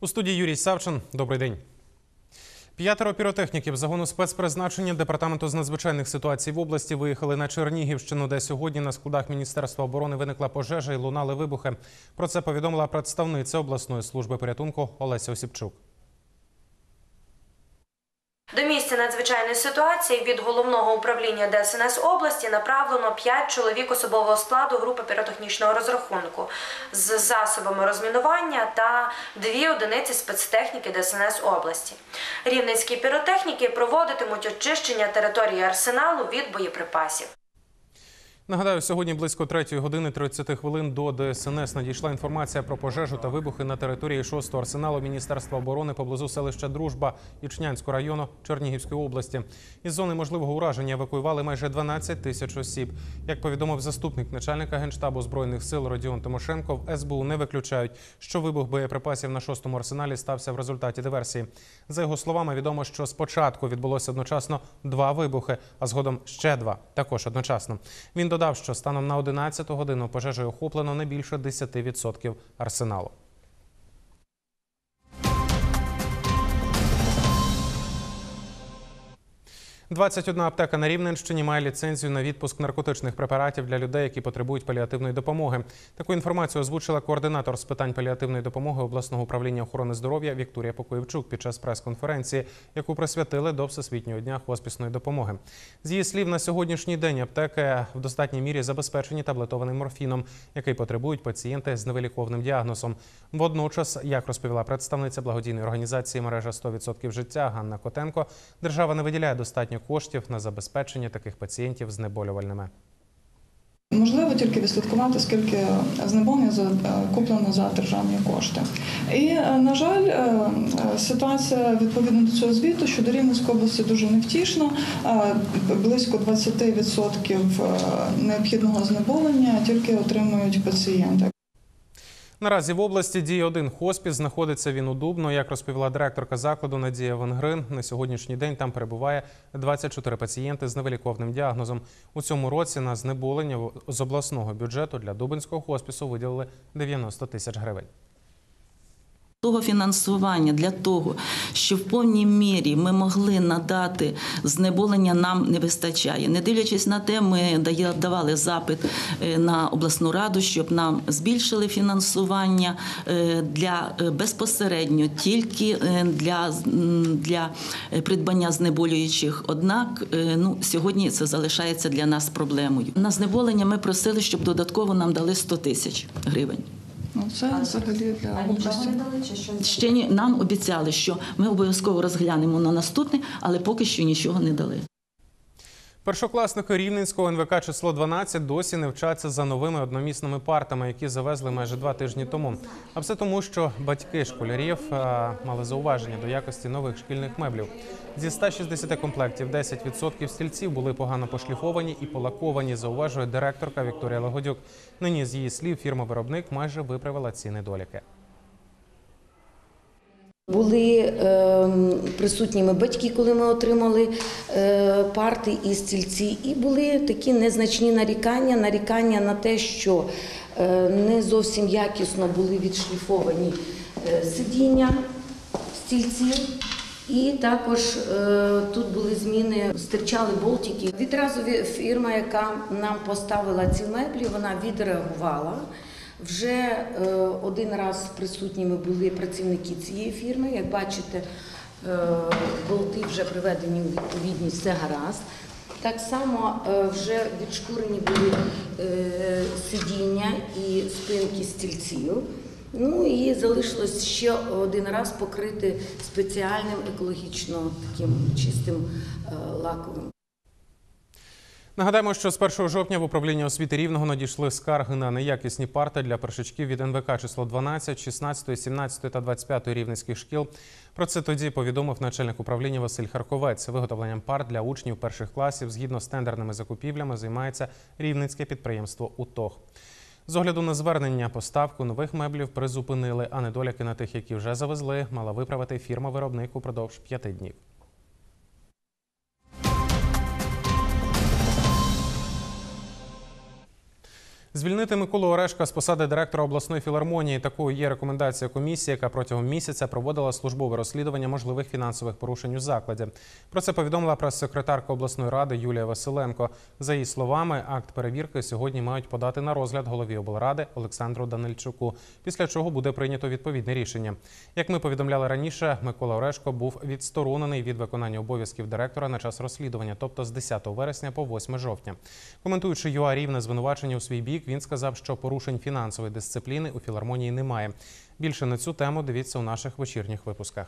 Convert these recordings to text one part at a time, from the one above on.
У студії Юрій Савчин. Добрий день. П'ятеро піротехніків загону спецпризначення департаменту з надзвичайних ситуацій в області виїхали на Чернігівщину, де сьогодні на складах Міністерства оборони виникла пожежа і лунали вибухи. Про це повідомила представниця обласної служби порятунку Олеся Осіпчук. До місця надзвичайної ситуації від головного управління ДСНС області направлено 5 чоловік особового складу групи піротехнічного розрахунку з засобами розмінування та дві одиниці спецтехніки ДСНС області. Рівненські піротехніки проводитимуть очищення території арсеналу від боєприпасів. Нагадаю, сьогодні близько 3 години 30 хвилин до ДСНС надійшла інформація про пожежу та вибухи на території 6-го арсеналу Міністерства оборони поблизу селища Дружба Ічнянського району Чернігівської області. Із зони можливого ураження евакуювали майже 12 тисяч осіб. Як повідомив заступник начальника генштабу збройних сил Родіон Тимошенко, в СБУ не виключають, що вибух боєприпасів на 6-му арсеналі стався в результаті диверсії. За його словами, відомо, що спочатку відбулося одночасно два вибухи, а згодом ще два, також одночасно. Він додав, що станом на 11 годину пожежею охоплено не більше 10% арсеналу. «21 аптека на Рівненщині має ліцензію на відпуск наркотичних препаратів для людей, які потребують паліативної допомоги. Таку інформацію озвучила координатор з питань паліативної допомоги обласного управління охорони здоров'я Вікторія Покоївчук під час прес-конференції, яку присвятили до Всесвітнього дня хоспісної допомоги. З її слів, на сьогоднішній день аптеки в достатній мірі забезпечені таблетованим морфіном, який потребують пацієнти з невиліковним діагнозом. Водночас, як розповіла представниця благодійної організації мережа 100% життя Ганна Котенко, держава не виділяє достатньо коштів на забезпечення таких пацієнтів знеболювальними. Можливо тільки відслідкувати, скільки знеболення е, куплено за державні кошти. І, е, на жаль, е, ситуація відповідно до цього звіту щодо Рівненської області дуже невтішна. Близько 20% е, необхідного знеболення тільки отримують пацієнти. Наразі в області діє один хоспіс. Знаходиться він у Дубно. Як розповіла директорка закладу Надія Венгрин, на сьогоднішній день там перебуває 24 пацієнти з невиліковним діагнозом. У цьому році на знеболення з обласного бюджету для Дубинського хоспісу виділили 90 тисяч гривень. Того фінансування для того, щоб в повній мірі ми могли надати знеболення, нам не вистачає. Не дивлячись на те, ми давали запит е, на обласну раду, щоб нам збільшили фінансування е, для е, безпосередньо тільки для, для придбання знеболюючих. Однак ну, сьогодні це залишається для нас проблемою. На знеболення ми просили, щоб додатково нам дали 100 тисяч гривень. Ну, це взагалі для області. Ще ні, нам обіцяли, що ми обов'язково розглянемо на наступне, але поки що нічого не дали. Першокласники Рівненського НВК число 12 досі не вчаться за новими одномісними партами, які завезли майже два тижні тому. А все тому, що батьки школярів мали зауваження до якості нових шкільних меблів. Зі 160 комплектів 10% стільців були погано пошліфовані і полаковані. Зауважує директорка Вікторія Лагодюк. Нині з її слів фірма-виробник майже виправила ці недоліки. Були е, присутніми батьки, коли ми отримали е, парти і стільці, і були такі незначні нарікання, нарікання на те, що е, не зовсім якісно були відшліфовані е, сидіння стільців. І також е, тут були зміни, стирчали болтики. Відразу фірма, яка нам поставила ці меблі, вона відреагувала. Вже е, один раз присутніми були працівники цієї фірми. Як бачите, е, болти вже приведені у відповідність, все гаразд. Так само е, вже відшкурені були сидіння і спинки стільців. Ну і залишилось ще один раз покрити спеціальним екологічно таким чистим лаковим. Нагадаємо, що з 1 жовтня в управління освіти рівного надійшли скарги на неякісні парти для першачків від НВК число 12, 16, 17 та 25 рівненських шкіл. Про це тоді повідомив начальник управління Василь Харковець. Виготовленням парт для учнів перших класів згідно з тендерними закупівлями займається рівненське підприємство УТОГ. З огляду на звернення поставку нових меблів призупинили, а недоліки на тих, які вже завезли, мала виправити фірма-виробник упродовж п'яти днів. Звільнити Миколу Орешка з посади директора обласної філармонії. Такою є рекомендація комісії, яка протягом місяця проводила службове розслідування можливих фінансових порушень у закладі. Про це повідомила прес-секретарка обласної ради Юлія Василенко. За її словами, акт перевірки сьогодні мають подати на розгляд голові облради Олександру Данильчуку. Після чого буде прийнято відповідне рішення. Як ми повідомляли раніше, Микола Орешко був відсторонений від виконання обов'язків директора на час розслідування, тобто з 10 вересня по 8 жовтня. Коментуючи ЮА рівне звинувачення у свій бік, він сказав, що порушень фінансової дисципліни у філармонії немає. Більше на цю тему дивіться у наших вечірніх випусках.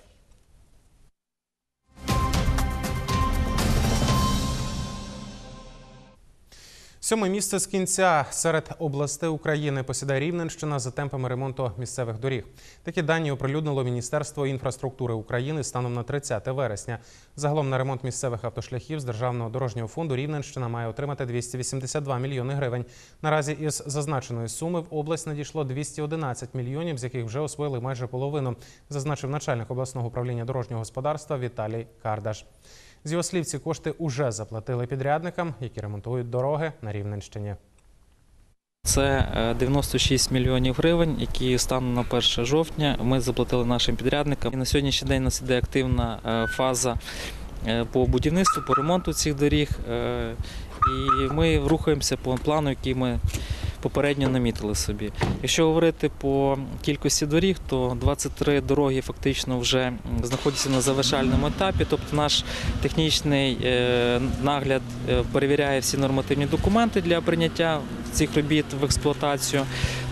Сьоме місце з кінця серед областей України посідає Рівненщина за темпами ремонту місцевих доріг. Такі дані оприлюднило Міністерство інфраструктури України станом на 30 вересня. Загалом на ремонт місцевих автошляхів з державного дорожнього фонду Рівненщина має отримати 282 мільйони гривень. Наразі із зазначеної суми в область надійшло 211 мільйонів, з яких вже освоїли майже половину, зазначив начальник обласного управління дорожнього господарства Віталій Кардаш. З його слів, ці кошти уже заплатили підрядникам, які ремонтують дороги на Рівненщині. Це е, 96 мільйонів гривень, які станом на 1 жовтня ми заплатили нашим підрядникам. І на сьогоднішній день у нас іде активна е, фаза е, по будівництву, по ремонту цих доріг. е, І ми рухаємося по плану, який ми попередньо намітили собі. Якщо говорити по кількості доріг, то 23 дороги фактично вже знаходяться на завершальному етапі. Тобто наш технічний е, нагляд е, перевіряє всі нормативні документи для прийняття цих робіт в експлуатацію.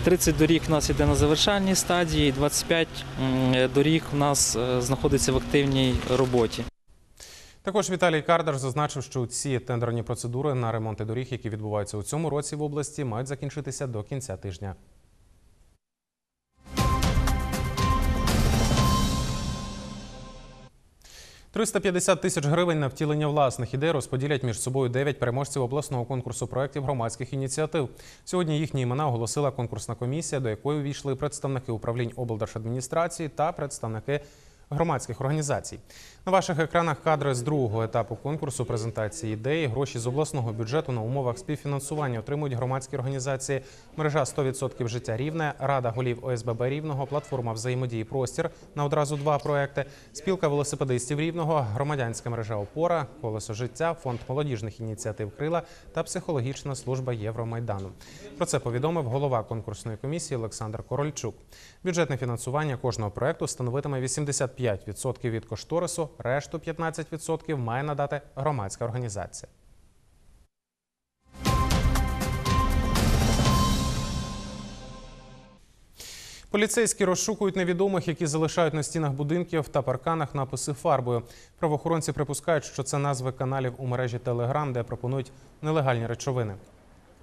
30 доріг у нас йде на завершальній стадії, 25 м, доріг у нас е, знаходиться в активній роботі. Також Віталій Кардаш зазначив, що ці тендерні процедури на ремонти доріг, які відбуваються у цьому році в області, мають закінчитися до кінця тижня. «350 тисяч гривень на втілення власних ідей розподілять між собою дев'ять переможців обласного конкурсу проєктів громадських ініціатив. Сьогодні їхні імена оголосила конкурсна комісія, до якої увійшли представники управлінь облдержадміністрації та представники громадських організацій. На ваших екранах кадри з другого етапу конкурсу презентації ідеї. Гроші з обласного бюджету на умовах співфінансування отримують громадські організації мережа 100% життя рівне, рада голів ОСББ Рівного, платформа взаємодії простір на одразу два проекти, спілка велосипедистів Рівного, громадянська мережа Опора, колесо життя, фонд молодіжних ініціатив Крила та психологічна служба Євромайдану. Про це повідомив голова конкурсної комісії Олександр Корольчук. Бюджетне фінансування кожного проекту становитиме 85% від кошторису, решту 15% має надати громадська організація. Поліцейські розшукують невідомих, які залишають на стінах будинків та парканах написи фарбою. Правоохоронці припускають, що це назви каналів у мережі Телеграм, де пропонують нелегальні речовини.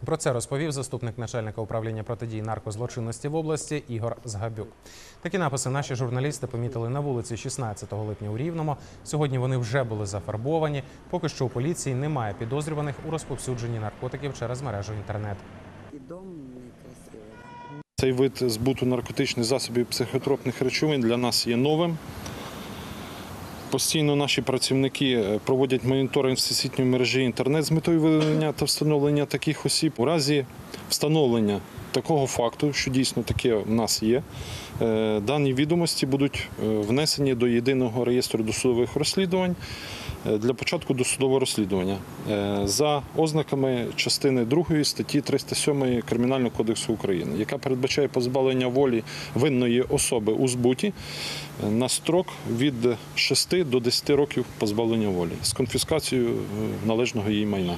Про це розповів заступник начальника управління протидії наркозлочинності в області Ігор Згабюк. Такі написи наші журналісти помітили на вулиці 16 липня у Рівному. Сьогодні вони вже були зафарбовані. Поки що у поліції немає підозрюваних у розповсюдженні наркотиків через мережу інтернет. Цей вид збуту наркотичних засобів психотропних речовин для нас є новим. Постійно наші працівники е, проводять моніторинг всесвітньої мережі інтернет з метою виявлення та встановлення таких осіб. У разі встановлення такого факту, що дійсно таке в нас є, е, дані відомості будуть е, внесені до єдиного реєстру досудових розслідувань для початку досудового розслідування е, за ознаками частини 2 статті 307 Кримінального кодексу України, яка передбачає позбавлення волі винної особи у збуті е, на строк від 6 до 10 років позбавлення волі з конфіскацією е, належного їй майна.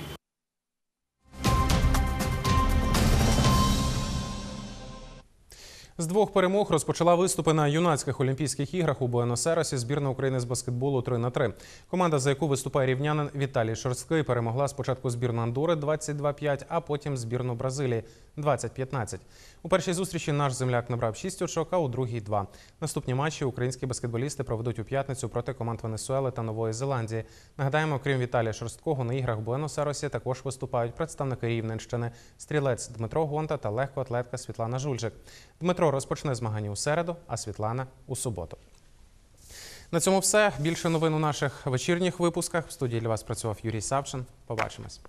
З двох перемог розпочала виступи на юнацьких Олімпійських іграх у Буенос-Айресі збірна України з баскетболу 3 на 3 Команда, за яку виступає рівнянин Віталій Шорсткий, перемогла спочатку збірну Андори 22-5, а потім збірну Бразилії 20-15. У першій зустрічі наш земляк набрав 6 очок, а у другій 2. Наступні матчі українські баскетболісти проведуть у п'ятницю проти команд Венесуели та Нової Зеландії. Нагадаємо, крім Віталія Шорсткого, на іграх Буенос-Айресі також виступають представники Рівненщини, стрілець Дмитро Гонта та легкоатлетка Світлана Жульжик. Дмитро розпочне змагання у середу, а Світлана у суботу. На цьому все. Більше новин у наших вечірніх випусках. В студії для вас працював Юрій Савчин. Побачимось.